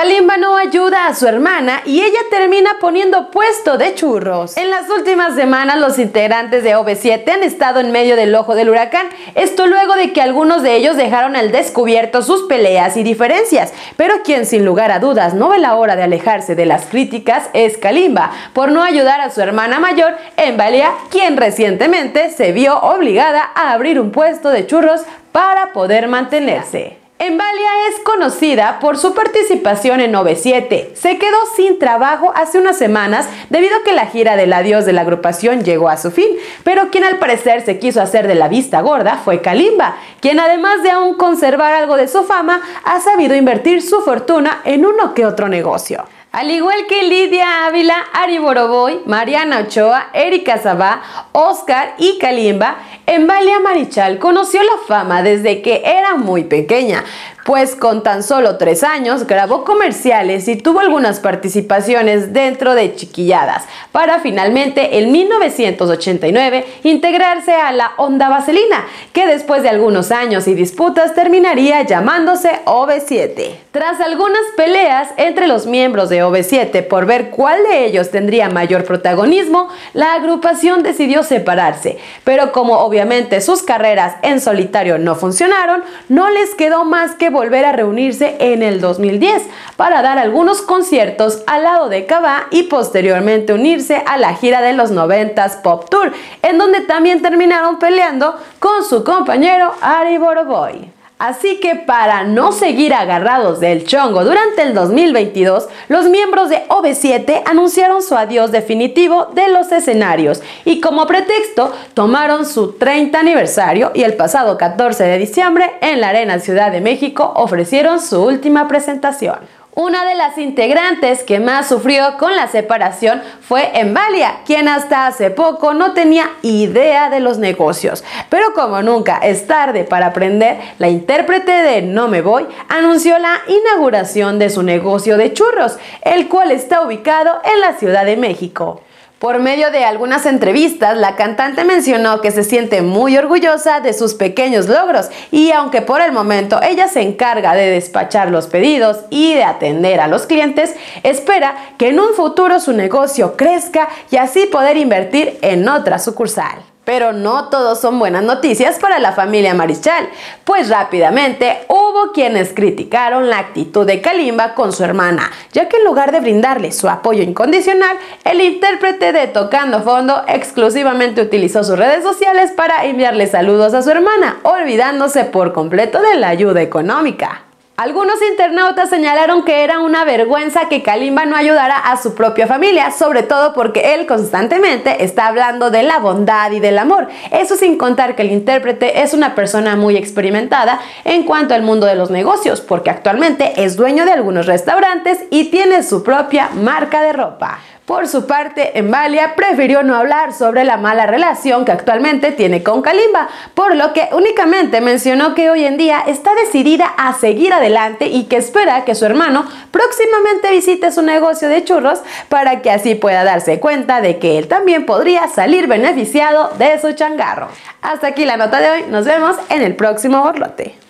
Kalimba no ayuda a su hermana y ella termina poniendo puesto de churros. En las últimas semanas los integrantes de OV7 han estado en medio del ojo del huracán, esto luego de que algunos de ellos dejaron al descubierto sus peleas y diferencias, pero quien sin lugar a dudas no ve la hora de alejarse de las críticas es Kalimba, por no ayudar a su hermana mayor, Embalia, quien recientemente se vio obligada a abrir un puesto de churros para poder mantenerse. Embalia es conocida por su participación en OV7. Se quedó sin trabajo hace unas semanas debido a que la gira del adiós de la agrupación llegó a su fin, pero quien al parecer se quiso hacer de la vista gorda fue Kalimba, quien además de aún conservar algo de su fama, ha sabido invertir su fortuna en uno que otro negocio. Al igual que Lidia Ávila, Ari Boroboy, Mariana Ochoa, Erika Zabá, Oscar y Kalimba, Embalia Marichal conoció la fama desde que era muy pequeña, pues con tan solo tres años grabó comerciales y tuvo algunas participaciones dentro de Chiquilladas, para finalmente en 1989 integrarse a la Onda Vaselina, que después de algunos años y disputas terminaría llamándose OV7. Tras algunas peleas entre los miembros de OV7 por ver cuál de ellos tendría mayor protagonismo, la agrupación decidió separarse, pero como obviamente sus carreras en solitario no funcionaron, no les quedó más que volver a reunirse en el 2010 para dar algunos conciertos al lado de Cava y posteriormente unirse a la gira de los 90s Pop Tour, en donde también terminaron peleando con su compañero Ari Boroboy. Así que para no seguir agarrados del chongo durante el 2022, los miembros de OV7 anunciaron su adiós definitivo de los escenarios y como pretexto tomaron su 30 aniversario y el pasado 14 de diciembre en la Arena Ciudad de México ofrecieron su última presentación. Una de las integrantes que más sufrió con la separación fue Embalia, quien hasta hace poco no tenía idea de los negocios. Pero como nunca es tarde para aprender, la intérprete de No Me Voy anunció la inauguración de su negocio de churros, el cual está ubicado en la Ciudad de México. Por medio de algunas entrevistas, la cantante mencionó que se siente muy orgullosa de sus pequeños logros y aunque por el momento ella se encarga de despachar los pedidos y de atender a los clientes, espera que en un futuro su negocio crezca y así poder invertir en otra sucursal. Pero no todos son buenas noticias para la familia Marichal, pues rápidamente hubo quienes criticaron la actitud de Kalimba con su hermana, ya que en lugar de brindarle su apoyo incondicional, el intérprete de Tocando Fondo exclusivamente utilizó sus redes sociales para enviarle saludos a su hermana, olvidándose por completo de la ayuda económica. Algunos internautas señalaron que era una vergüenza que Kalimba no ayudara a su propia familia, sobre todo porque él constantemente está hablando de la bondad y del amor. Eso sin contar que el intérprete es una persona muy experimentada en cuanto al mundo de los negocios, porque actualmente es dueño de algunos restaurantes y tiene su propia marca de ropa. Por su parte, Embalia prefirió no hablar sobre la mala relación que actualmente tiene con Kalimba, por lo que únicamente mencionó que hoy en día está decidida a seguir y que espera que su hermano próximamente visite su negocio de churros para que así pueda darse cuenta de que él también podría salir beneficiado de su changarro. Hasta aquí la nota de hoy, nos vemos en el próximo borlote.